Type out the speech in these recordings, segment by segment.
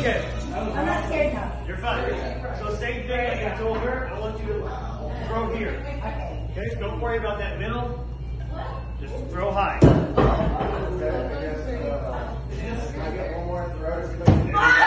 I'm not scared now. You're fine. So same thing like I told her. I want you to throw here. Okay. Don't worry about that middle. Just throw high. I I get one more throw.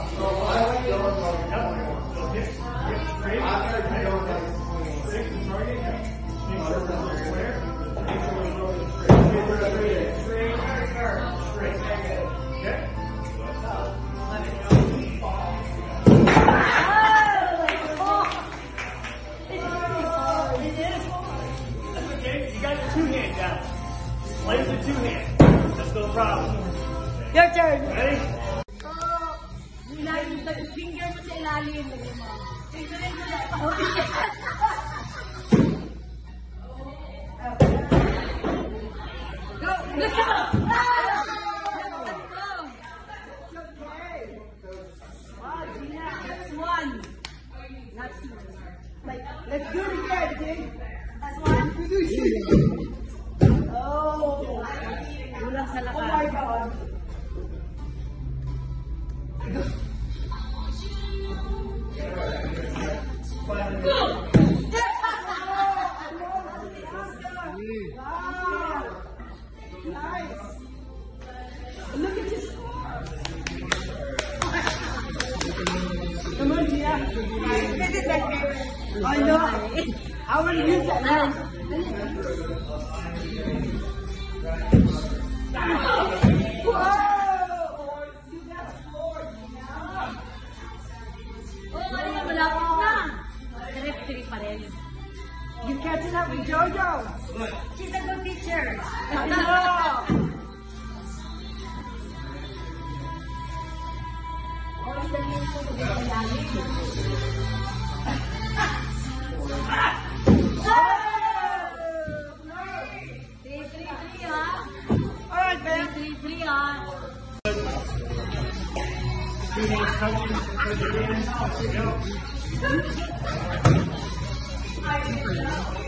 Two hands, Alex. Play with two hands. That's no problem. Your turn. Ready? Yung finger mo sa ilalim. Finger mo sa ilalim. Go! Go! Let's do it again. I don't know.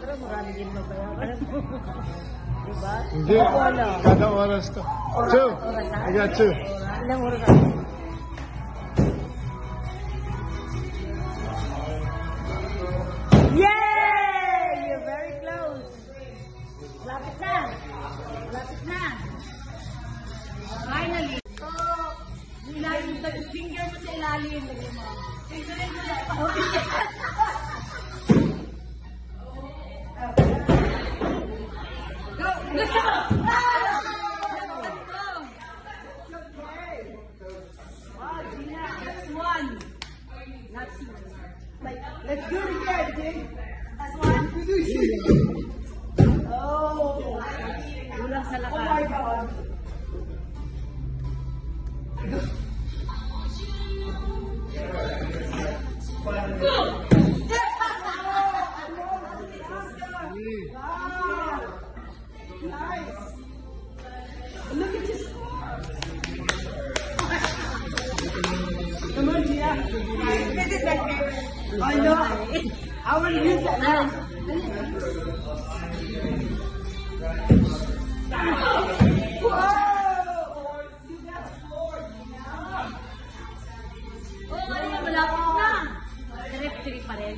Pero marami din mabayaran mo. diba? Hindi. Wala. Kada oras to. Two. I got two. Ilang oras na? Yay! You're very close. Lapit na. Lapit na. Finally. So, ilalim mo, finger mo sa ilalim. Finger mo sa Go! Let's it again, That's one. Oh. Sa Oh my. God. Wow. Nice. Look at. Come on, Gina. This is my favorite. I know. I want to use that now. Whoa! You got scored, Gina. Oh, ano, malapit na. Direct three pa rin.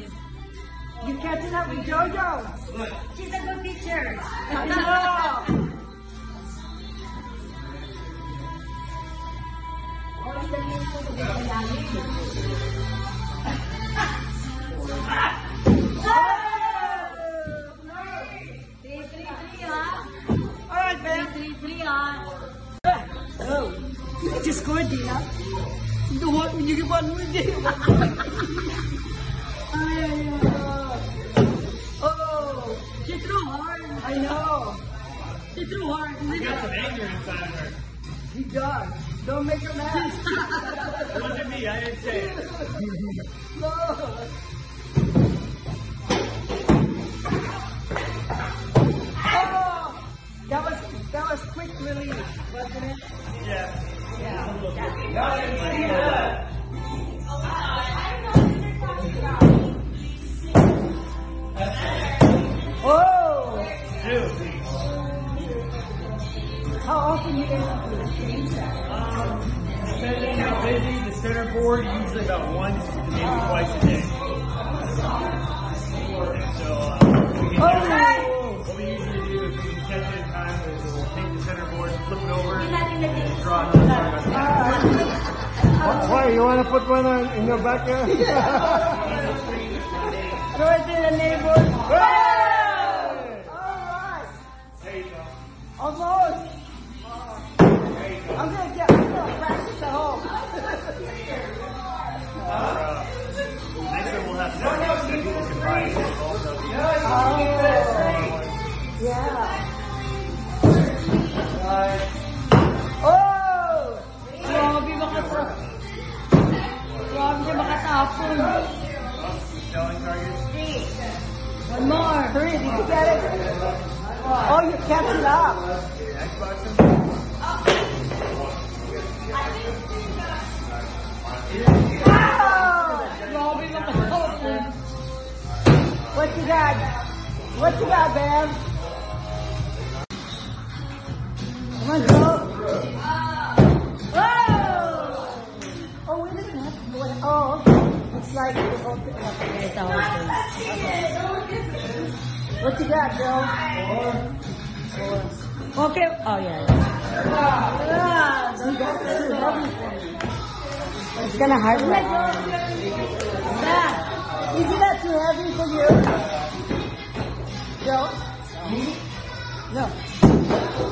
You catching up with Jojo? She's a good teacher. I know. Three, one win, you Ay, ay, ay. Oh, She threw hard. I know. She threw hard. You got some anger inside of her. He does. Don't make her mad. It wasn't me, I didn't say it. Look. Two. how often you end up with a change that? Depending how busy, the center board usually about once, to maybe twice a day. So, uh, we can, Oh, what we usually do if we can catch it in time is we'll take the center board, flip it over, Hindi natin nag- draw another card. Why, you want to put one on, in your backyard? throw it to the neighbors. Almost. I'm gonna get. I'm gonna practice at home. Uh, next time we'll have seconds so people can buy it Oh, you kept it up. Makatapon. What you got? What you got, Bam? Come on, go. Oh! Oh, wait a minute. What- Oh, okay. It's like it okay. What you got, Bill? Okay. Oh, yeah. Ah, you got this too heavy for me. It's gonna hurt arm. Isn't that too heavy for you? Joe? No.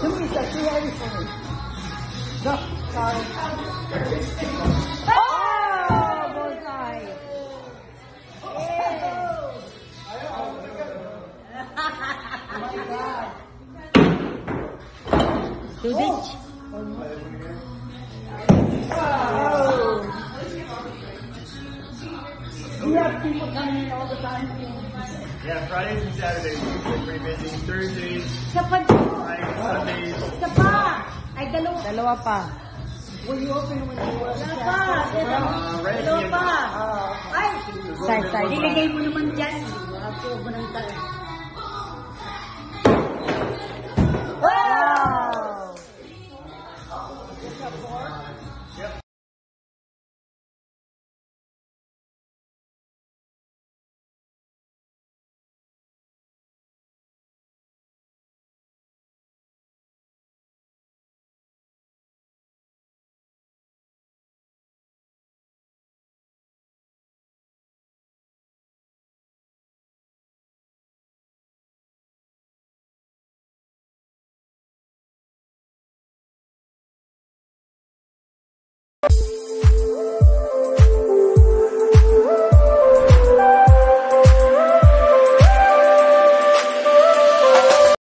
To me, it's too heavy for me. Yeah, Fridays and Saturdays we're pretty busy. Thursdays, Isa pa. Fridays, Sundays. Isa pa. Ay, dalawa. Dalawa pa. Will you open when you want Wala pa. Hello pa. Oh. Ay, Sorry, sorry. Nilagay mo naman dyan. Ako mo ng tala.